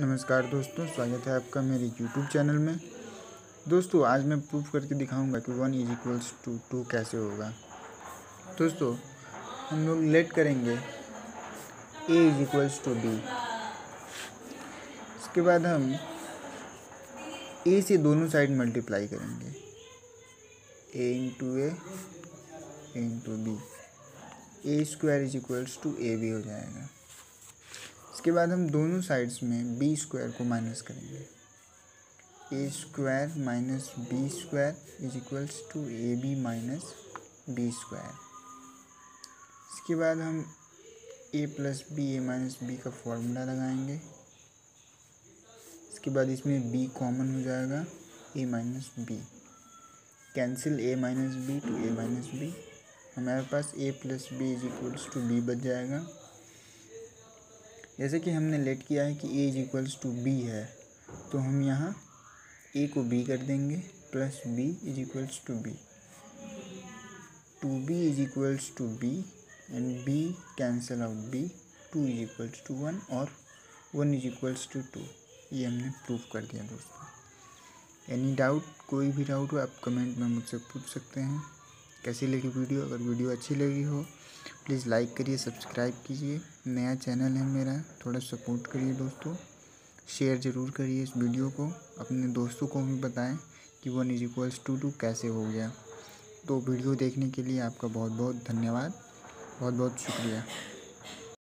नमस्कार दोस्तों, स्वागत है आपका मेरे यूट्यूब चैनल में। दोस्तों, आज मैं प्रूफ करके दिखाऊँगा कि one is equals to two कैसे होगा। दोस्तों, हम लोग लेट करेंगे। A is equals to B इसके बाद हम ए से दोनों साइड मल्टीप्लाई करेंगे। A into A into B A square is equals to A B हो जाएगा। इसके बाद हम दोनों साइड्स में बी स्क्वायर को माइनस करेंगे। A square minus B square is equals to A B minus B square इसके बाद हम A plus B A minus B का फॉर्मूला लगाएँगे। इसके बाद इसमें बी कॉमन हो जाएगा A minus B cancel A minus B to A minus B हमारे पास A plus B is equals to B बच जाएगा। जैसे कि हमने लेट किया है कि A is equals to B है तो हम यहाँ ए को बी कर देंगे plus B is equals to B two B is equals to B and B cancel out B two is equals to one और one is equals to two ये हमने प्रूफ कर दिया दोस्तों। एनी डाउट कोई भी डाउट हो, आप कमेंट में मुझसे पूछ सकते हैं। कैसी लगी वीडियो? अगर वीडियो अच्छी लगी हो प्लीज़ लाइक करिए, सब्सक्राइब कीजिए। नया चैनल है मेरा, थोड़ा सपोर्ट करिए दोस्तों। शेयर ज़रूर करिए इस वीडियो को, अपने दोस्तों को भी बताएँ कि one is equals to two कैसे हो गया। तो वीडियो देखने के लिए आपका बहुत बहुत धन्यवाद बहुत बहुत शुक्रिया।